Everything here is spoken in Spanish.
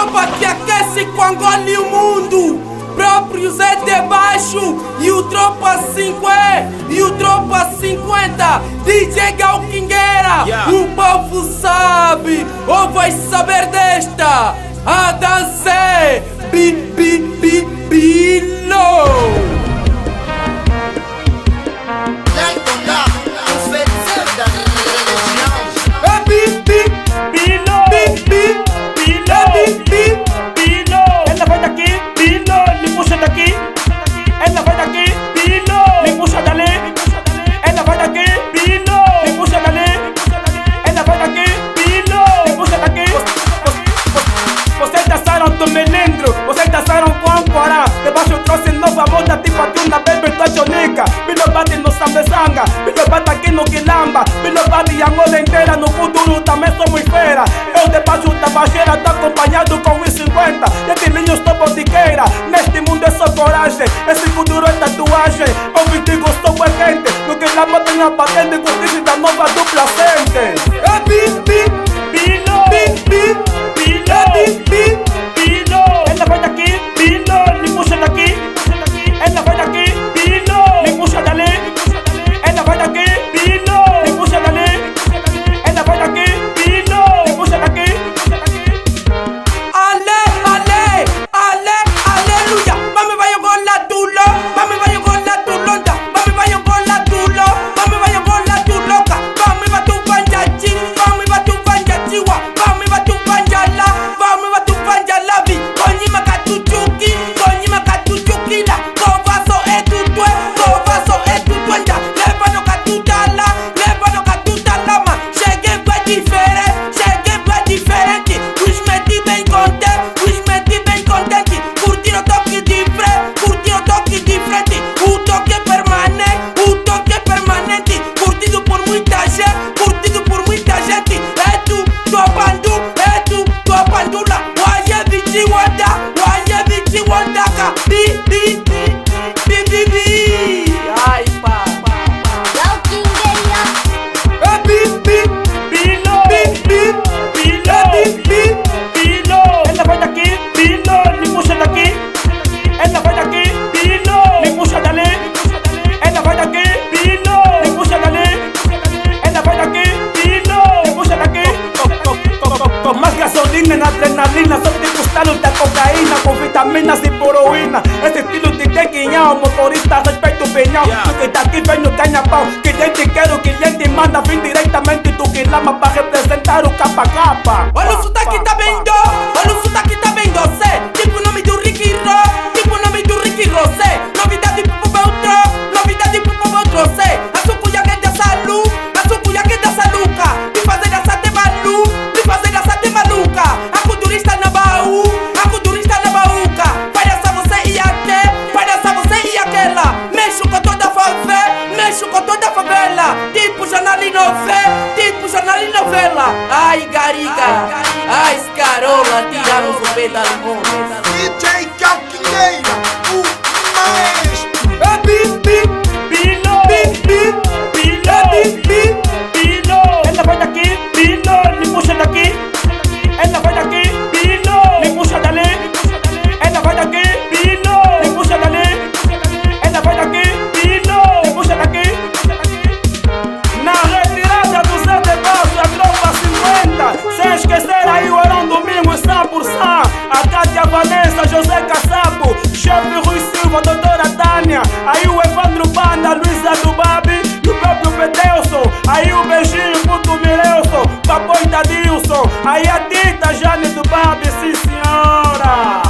tropa que aquece e o mundo. Próprio Zé de Baixo e o Tropa 5 é e o Tropa 50 DJ Galquingueira Yeah. O povo sabe ou vai saber desta A dança é Bi Bi Bi Bilo nova moda, tipo a tuna, baby. Pilo bate no sambezanga, Pilo bate aqui no quilamba. Pilo bate Angola inteira, no futuro também somos fera. Eu debaixo da baixeira, tô acompanhado com os 50. Dedilinhos tô botiqueira, neste mundo é só coragem. Esse futuro é tatuagem. Eu digo, sou quente. No quilamba tem a patente, com da nova dupla sente. É Bi Bi Pilo, Bi Bi waye bichi wanda, waye bichi wandaka, bi, bi, bi, bi, bi, ai bi, com, com, com mais gasolina e adrenalina, só te da cocaína com vitaminas e poroína. Esse estilo de tequinhão, motorista, respeito o penhão. Yeah. Porque daqui vem no ganha-pão. Cliente quer o cliente manda, vim diretamente do Quilama para representar o capa-capa. Olha o sotaque tá tipo tipos de novela. Ai, gariga, ai, escarola, tiramos o pé da limona. DJ Calquinei. Vanessa, José Caçapo, chefe Rui Silva, doutora Tânia. Aí o Evandro Banda, Luísa do Babi, o próprio Petelson. Aí o beijinho, puto Mirelson, papai Tadilson. Aí a Tita Jane do Babi, sim senhora.